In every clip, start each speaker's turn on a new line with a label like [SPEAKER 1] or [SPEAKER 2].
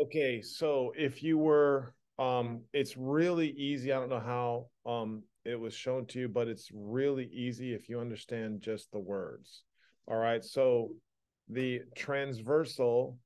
[SPEAKER 1] Okay, so if you were, um, it's really easy. I don't know how um it was shown to you, but it's really easy if you understand just the words. All right, so the transversal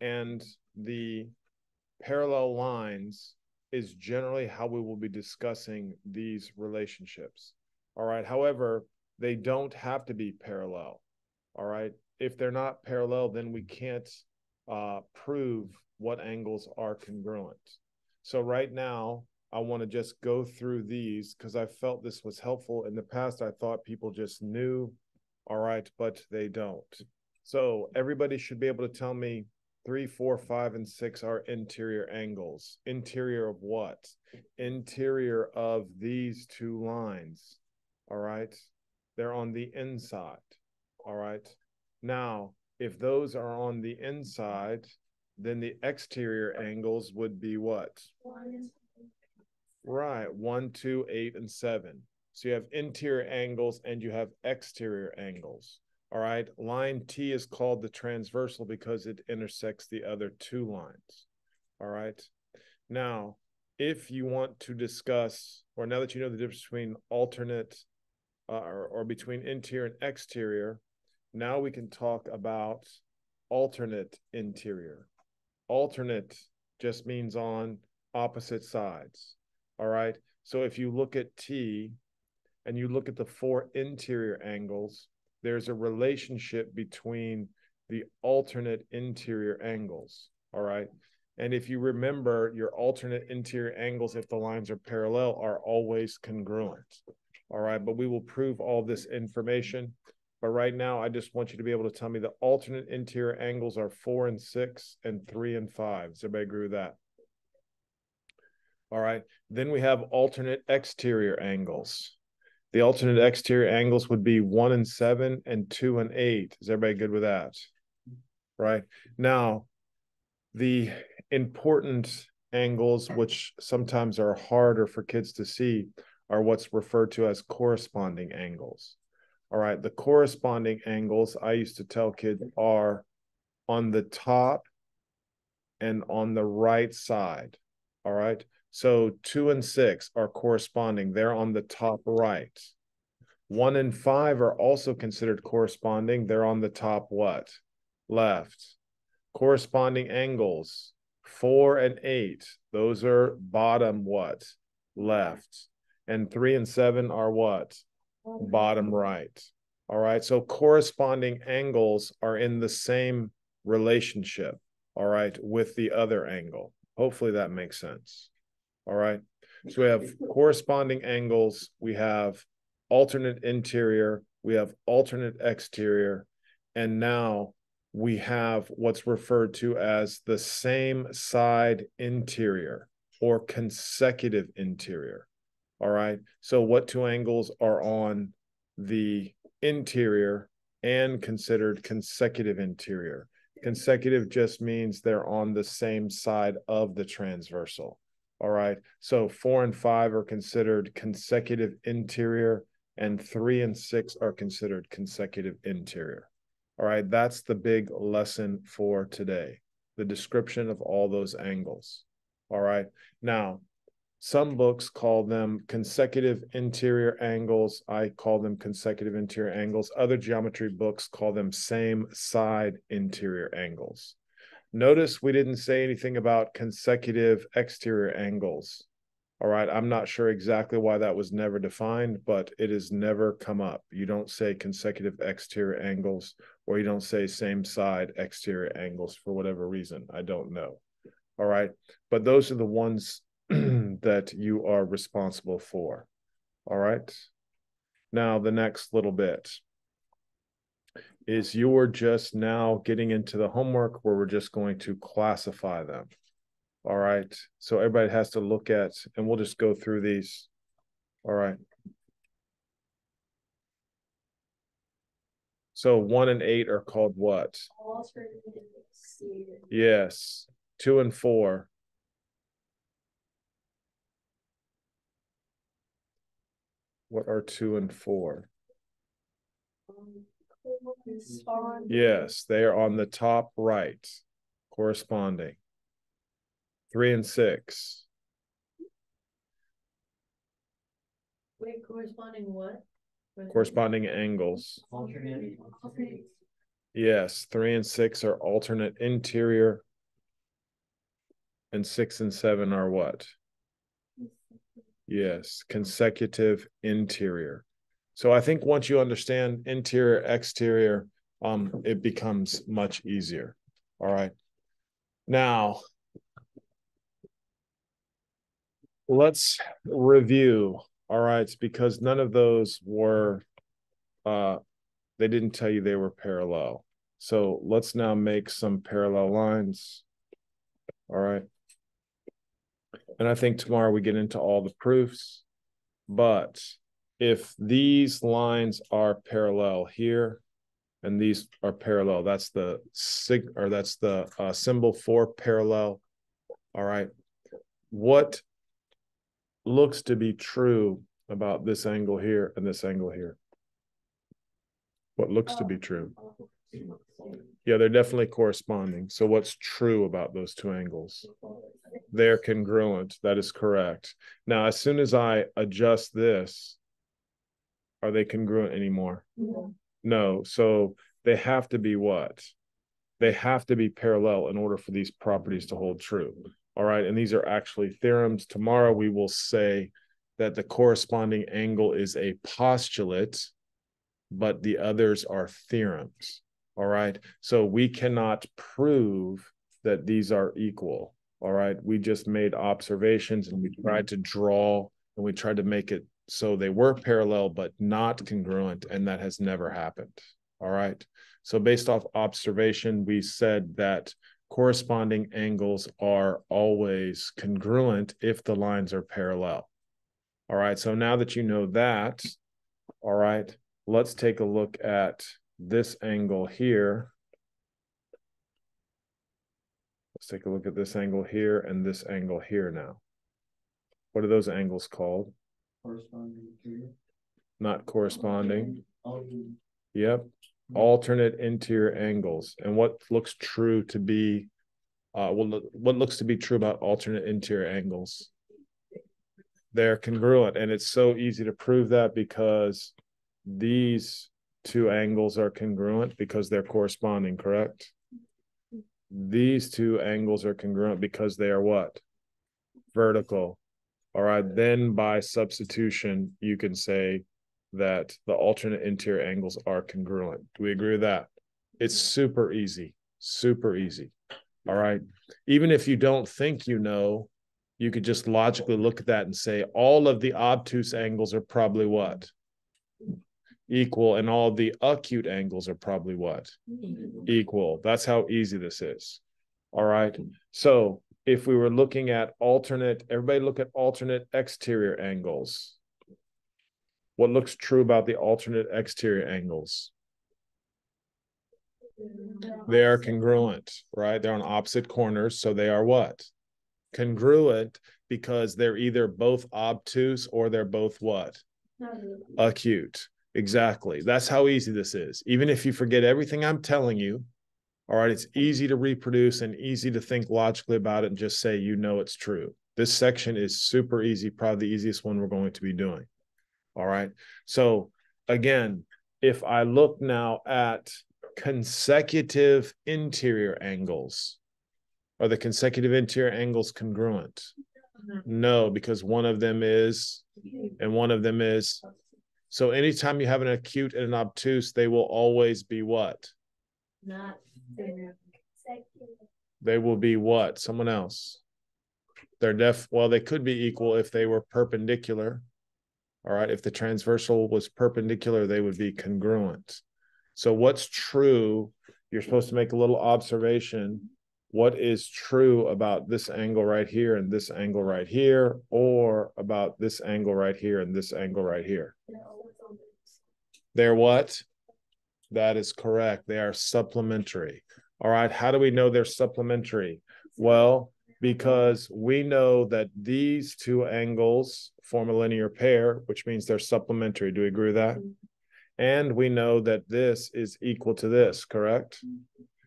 [SPEAKER 1] and the parallel lines is generally how we will be discussing these relationships. All right, however, they don't have to be parallel. All right, if they're not parallel, then we can't uh, prove what angles are congruent. So right now, I want to just go through these because I felt this was helpful. In the past, I thought people just knew, all right, but they don't. So everybody should be able to tell me three, four, five, and six are interior angles. Interior of what? Interior of these two lines. All right. They're on the inside. All right. Now, if those are on the inside, then the exterior angles would be what? Right, one, two, eight, and seven. So you have interior angles and you have exterior angles. All right, line T is called the transversal because it intersects the other two lines. All right, now if you want to discuss, or now that you know the difference between alternate uh, or, or between interior and exterior, now we can talk about alternate interior. Alternate just means on opposite sides. All right. So if you look at T and you look at the four interior angles, there's a relationship between the alternate interior angles. All right. And if you remember, your alternate interior angles, if the lines are parallel, are always congruent. All right. But we will prove all this information but right now, I just want you to be able to tell me the alternate interior angles are four and six and three and five. Does everybody agree with that? All right. Then we have alternate exterior angles. The alternate exterior angles would be one and seven and two and eight. Is everybody good with that? Right. Now, the important angles, which sometimes are harder for kids to see, are what's referred to as corresponding angles. All right. The corresponding angles I used to tell kids are on the top and on the right side. All right. So two and six are corresponding. They're on the top right. One and five are also considered corresponding. They're on the top what? Left. Corresponding angles. Four and eight. Those are bottom what? Left. And three and seven are what? Bottom right. All right. So corresponding angles are in the same relationship. All right. With the other angle. Hopefully that makes sense. All right. So we have corresponding angles. We have alternate interior. We have alternate exterior. And now we have what's referred to as the same side interior or consecutive interior. All right. So what two angles are on the interior and considered consecutive interior? Consecutive just means they're on the same side of the transversal. All right. So four and five are considered consecutive interior, and three and six are considered consecutive interior. All right. That's the big lesson for today the description of all those angles. All right. Now, some books call them consecutive interior angles. I call them consecutive interior angles. Other geometry books call them same side interior angles. Notice we didn't say anything about consecutive exterior angles. All right, I'm not sure exactly why that was never defined, but it has never come up. You don't say consecutive exterior angles or you don't say same side exterior angles for whatever reason. I don't know. All right, but those are the ones that you are responsible for. All right. Now, the next little bit is you're just now getting into the homework where we're just going to classify them. All right. So everybody has to look at, and we'll just go through these. All right. So one and eight are called what? Yes. Two and four. What are two and four? Yes, they are on the top right, corresponding. Three and six.
[SPEAKER 2] Wait, corresponding what?
[SPEAKER 1] Corresponding angles.
[SPEAKER 3] Alternate.
[SPEAKER 1] Yes, three and six are alternate interior. And six and seven are what? Yes, consecutive interior. So I think once you understand interior, exterior, um, it becomes much easier. All right. Now, let's review. All right, because none of those were uh they didn't tell you they were parallel. So let's now make some parallel lines. All right. And I think tomorrow we get into all the proofs. But if these lines are parallel here and these are parallel, that's the sig or that's the uh, symbol for parallel. All right. What looks to be true about this angle here and this angle here? What looks to be true? Yeah, they're definitely corresponding. So what's true about those two angles? They're congruent. That is correct. Now, as soon as I adjust this, are they congruent anymore?
[SPEAKER 2] No.
[SPEAKER 1] No. So they have to be what? They have to be parallel in order for these properties to hold true. All right. And these are actually theorems. Tomorrow we will say that the corresponding angle is a postulate, but the others are theorems. All right. So we cannot prove that these are equal. All right. We just made observations and we tried to draw and we tried to make it so they were parallel, but not congruent. And that has never happened. All right. So based off observation, we said that corresponding angles are always congruent if the lines are parallel. All right. So now that you know that, all right, let's take a look at this angle here. Let's take a look at this angle here and this angle here now. What are those angles called?
[SPEAKER 3] Corresponding to.
[SPEAKER 1] Not corresponding.
[SPEAKER 3] Alternate.
[SPEAKER 1] Yep. Alternate interior angles. And what looks true to be uh what, what looks to be true about alternate interior angles? They're congruent. And it's so easy to prove that because these two angles are congruent because they're corresponding, correct? These two angles are congruent because they are what? Vertical. All right. Then by substitution, you can say that the alternate interior angles are congruent. Do we agree with that? It's super easy. Super easy. All right. Even if you don't think you know, you could just logically look at that and say all of the obtuse angles are probably what? Equal and all the acute angles are probably what? Equal. That's how easy this is. All right. So if we were looking at alternate everybody look at alternate exterior angles. What looks true about the alternate exterior angles? They are congruent right? They're on opposite corners so they are what? Congruent because they're either both obtuse or they're both what? Acute Exactly. That's how easy this is. Even if you forget everything I'm telling you, all right, it's easy to reproduce and easy to think logically about it and just say, you know, it's true. This section is super easy, probably the easiest one we're going to be doing. All right. So, again, if I look now at consecutive interior angles, are the consecutive interior angles congruent? Mm-hmm. No, because one of them is, and one of them is so anytime you have an acute and an obtuse, they will always be what?
[SPEAKER 2] Not.
[SPEAKER 1] They will be what? Someone else. They're def well, they could be equal if they were perpendicular. All right. If the transversal was perpendicular, they would be congruent. So what's true? You're supposed to make a little observation. What is true about this angle right here and this angle right here, or about this angle right here and this angle right here? They're what? That is correct. They are supplementary. All right. How do we know they're supplementary? Well, because we know that these two angles form a linear pair, which means they're supplementary. Do we agree with that? And we know that this is equal to this, correct?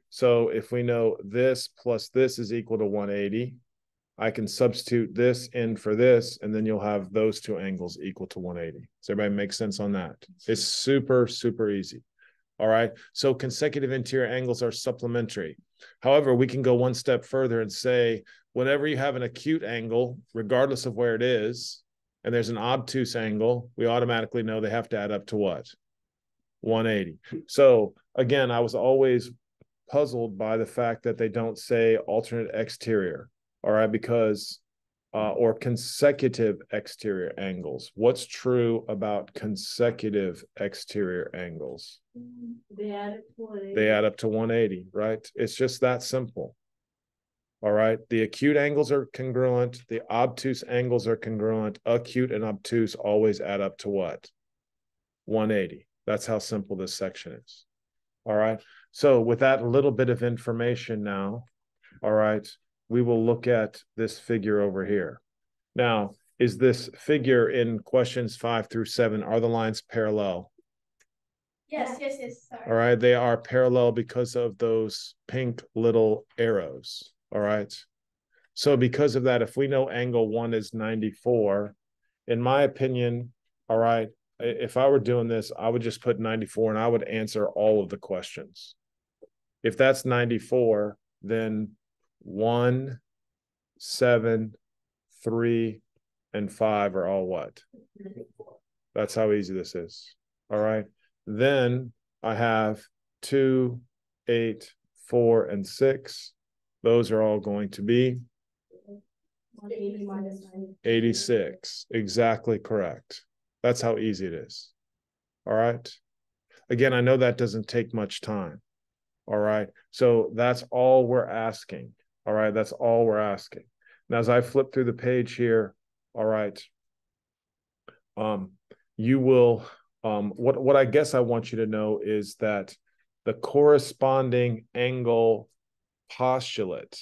[SPEAKER 1] So if we know this plus this is equal to 180, I can substitute this in for this, and then you'll have those two angles equal to 180. Does everybody make sense on that? It's super, super easy. All right. So consecutive interior angles are supplementary. However, we can go one step further and say whenever you have an acute angle, regardless of where it is, and there's an obtuse angle, we automatically know they have to add up to what? 180. So again, I was always puzzled by the fact that they don't say alternate exterior, all right, because uh, or consecutive exterior angles. What's true about consecutive exterior angles?
[SPEAKER 2] They added twenty.
[SPEAKER 1] They add up to 180, right? It's just that simple. All right. The acute angles are congruent. The obtuse angles are congruent. Acute and obtuse always add up to what? 180. That's how simple this section is. All right. So, with that little bit of information now, all right, we will look at this figure over here. Now, is this figure in questions five through seven, are the lines parallel?
[SPEAKER 4] Yes, yes, yes, sorry.
[SPEAKER 1] All right. They are parallel because of those pink little arrows. All right. So, because of that, if we know angle one is 94, in my opinion, all right, if I were doing this, I would just put 94 and I would answer all of the questions. If that's 94, then one, seven, three, and five are all what? That's how easy this is. All right. Then I have two, eight, four, and six. Those are all going to be
[SPEAKER 4] One eighty minus ninety.
[SPEAKER 1] 86. Exactly correct. That's how easy it is. All right. Again, I know that doesn't take much time. All right. So that's all we're asking. All right. That's all we're asking. Now, as I flip through the page here, all right. Um, you will um what what I guess I want you to know is that the corresponding angle postulate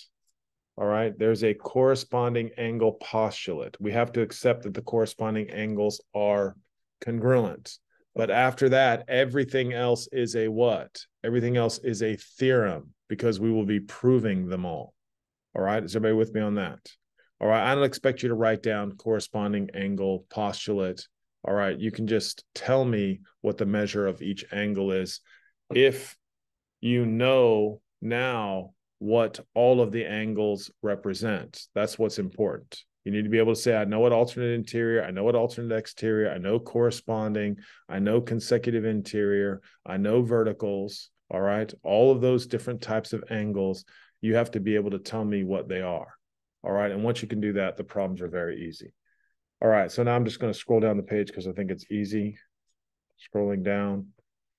[SPEAKER 1] all right. There's a corresponding angle postulate. We have to accept that the corresponding angles are congruent. But after that, everything else is a what? Everything else is a theorem because we will be proving them all. All right. Is everybody with me on that? All right. I don't expect you to write down corresponding angle postulate. All right. You can just tell me what the measure of each angle is. If you know now what all of the angles represent. That's what's important. You need to be able to say, I know what alternate interior, I know what alternate exterior, I know corresponding, I know consecutive interior, I know verticals. All right. All of those different types of angles, you have to be able to tell me what they are. All right. And once you can do that, the problems are very easy. All right. So now I'm just going to scroll down the page because I think it's easy. Scrolling down.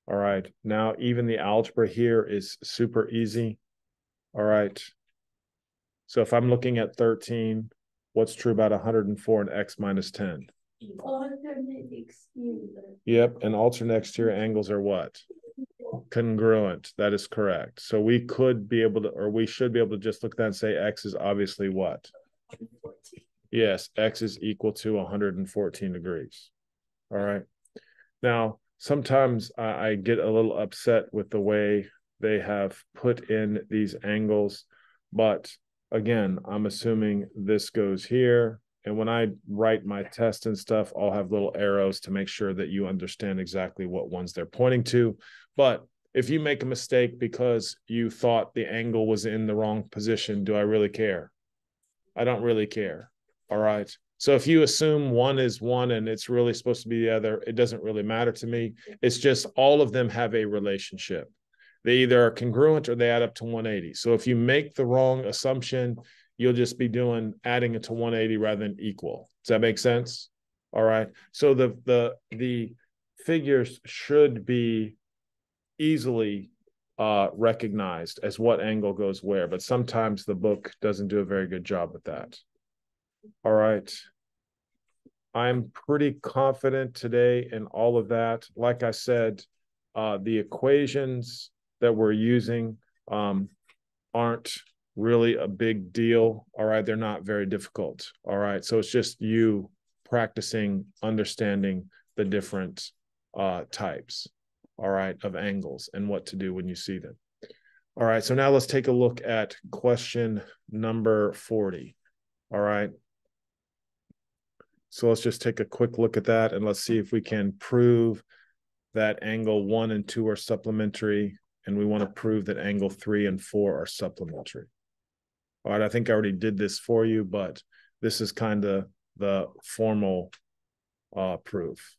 [SPEAKER 1] All right. Now, even the algebra here is super easy. All right. So if I'm looking at 13, what's true about 104 and x minus 10?
[SPEAKER 4] Alternate exterior.
[SPEAKER 1] Yep. And alternate exterior angles are what? Congruent. That is correct. So we could be able to, or we should be able to just look at that and say x is obviously what? Yes, x is equal to 114 degrees. All right. Now, sometimes I, I get a little upset with the way they have put in these angles. But again, I'm assuming this goes here. And when I write my test and stuff, I'll have little arrows to make sure that you understand exactly what ones they're pointing to. But if you make a mistake because you thought the angle was in the wrong position, do I really care? I don't really care. All right. So if you assume one is one and it's really supposed to be the other, it doesn't really matter to me. It's just all of them have a relationship they either are congruent or they add up to 180. So if you make the wrong assumption, you'll just be doing adding it to 180 rather than equal. Does that make sense? All right. So the the the figures should be easily uh, recognized as what angle goes where, but sometimes the book doesn't do a very good job with that. All right. I'm pretty confident today in all of that. Like I said, uh, the equations that we're using um, aren't really a big deal. All right. They're not very difficult. All right. So it's just you practicing understanding the different uh, types, all right, of angles and what to do when you see them. All right. So now let's take a look at question number 40. All right. So let's just take a quick look at that and let's see if we can prove that angle one and two are supplementary. And we want to prove that angle three and four are supplementary. All right, I think I already did this for you, but this is kind of the formal uh, proof.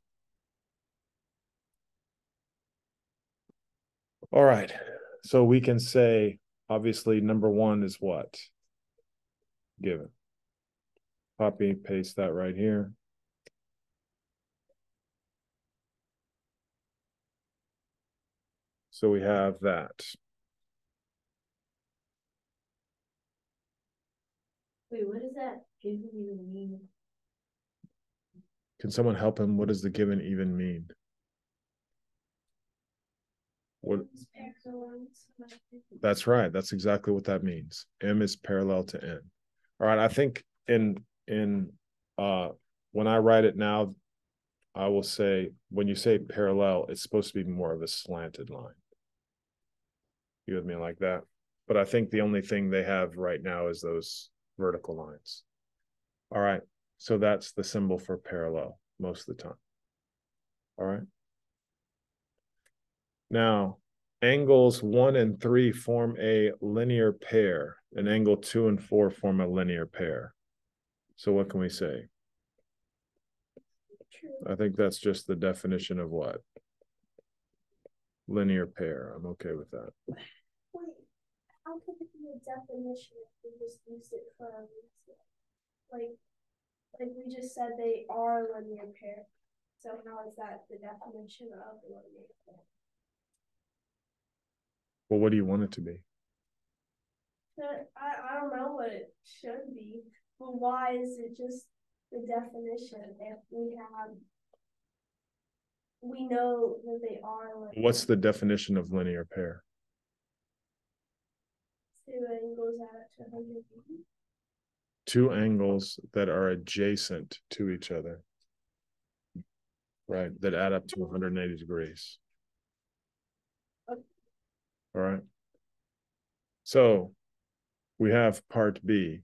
[SPEAKER 1] All right, so we can say, obviously, number one is what? Given. Copy, paste that right here. So we have that.
[SPEAKER 2] Wait, what does that given even mean?
[SPEAKER 1] Can someone help him? What does the given even mean? What, that's right. That's exactly what that means. M is parallel to N. All right. I think in in uh when I write it now, I will say when you say parallel, it's supposed to be more of a slanted line. You with me like that? But I think the only thing they have right now is those vertical lines. All right. So that's the symbol for parallel most of the time. All right. Now, angles one and three form a linear pair, and angle two and four form a linear pair. So what can we say? I think that's just the definition of what? Linear pair. I'm okay with that.
[SPEAKER 4] How could it be a definition if we just used it from, like, like we just said they are a linear pair. So how is that the definition of a linear pair?
[SPEAKER 1] Well, what do you want it to be?
[SPEAKER 4] I, I don't know what it should be, but why is it just the definition if we have we know that they are linear.
[SPEAKER 1] What's the definition of linear pair?
[SPEAKER 4] Two angles add to 180?
[SPEAKER 1] Two angles that are adjacent to each other. Right, that add up to 180 degrees.
[SPEAKER 4] Okay.
[SPEAKER 1] All right. So we have part B.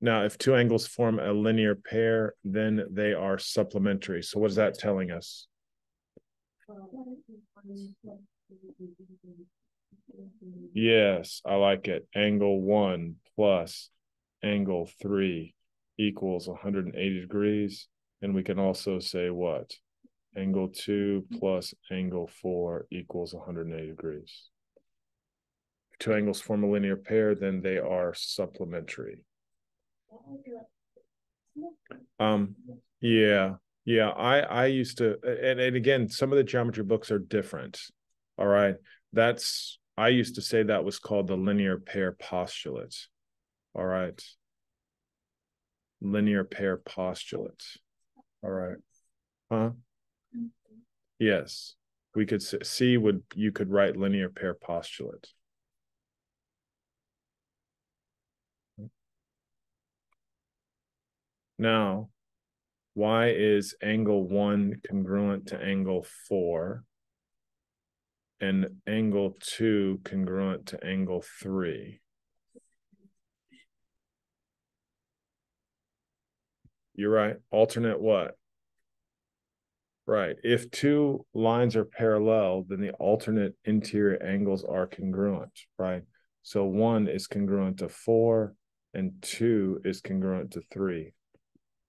[SPEAKER 1] Now, if two angles form a linear pair, then they are supplementary. So what is that telling us? Yes, I like it. Angle one plus angle three equals 180 degrees. And we can also say what? Angle two plus angle four equals 180 degrees. If two angles form a linear pair, then they are supplementary. Um, yeah, yeah. I I used to, and, and again, some of the geometry books are different. All right. That's I used to say that was called the linear pair postulate. All right. Linear pair postulate. All right. Huh? Yes. We could see would you could write linear pair postulate. Now, why is angle one congruent to angle four? And angle two congruent to angle three. You're right. Alternate what? Right. If two lines are parallel, then the alternate interior angles are congruent, right? So one is congruent to four and two is congruent to three.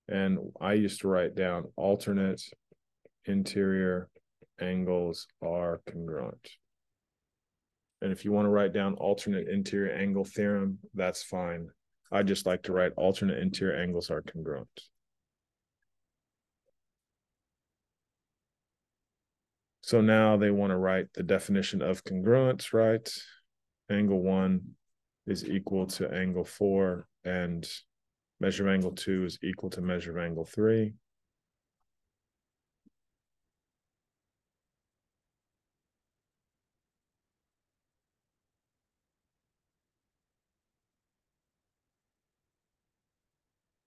[SPEAKER 1] And I used to write down alternate interior angles are congruent. And if you want to write down alternate interior angle theorem, that's fine. I just like to write alternate interior angles are congruent. So now they want to write the definition of congruence, right? Angle one is equal to angle four and measure of angle two is equal to measure of angle three.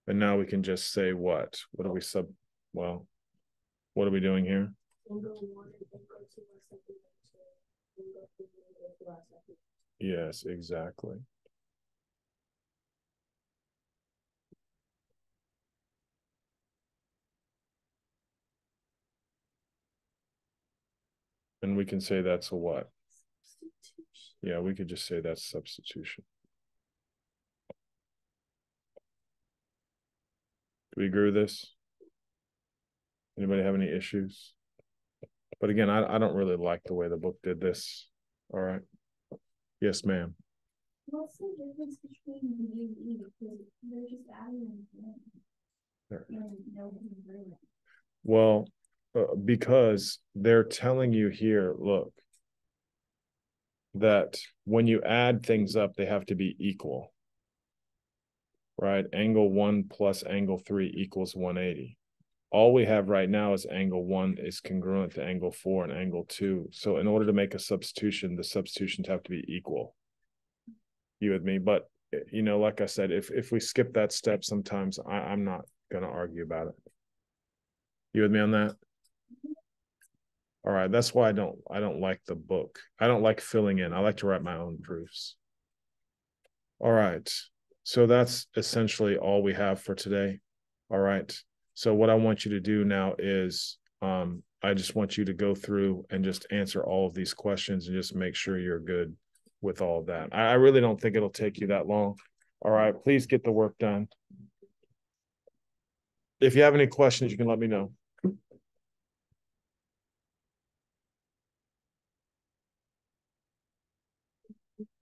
[SPEAKER 1] But now we can just say what? What are we sub? Well, what are we doing here? Yes, exactly. And we can say that's a what? Yeah, we could just say that's substitution. Do we agree with this? Anybody have any issues? But again, I, I don't really like the way the book did this. All right. Yes, ma'am.
[SPEAKER 2] What's the difference between the U and E? Because they're just adding them.
[SPEAKER 1] There.
[SPEAKER 2] And nobody's agreement.
[SPEAKER 1] Well, uh, because they're telling you here, look, that when you add things up, they have to be equal. Right? Angle one plus angle three equals one eighty. All we have right now is angle one is congruent to angle four and angle two. So in order to make a substitution, the substitutions have to be equal. You with me? But eh, you know, like I said, if if we skip that step, sometimes I, I'm not gonna argue about it. You with me on that? All right, that's why I don't I don't like the book. I don't like filling in. I like to write my own proofs. All right. So that's essentially all we have for today. All right. So what I want you to do now is um I just want you to go through and just answer all of these questions and just make sure you're good with all of that. I, I really don't think it'll take you that long. All right, please get the work done. If you have any questions, you can let me know.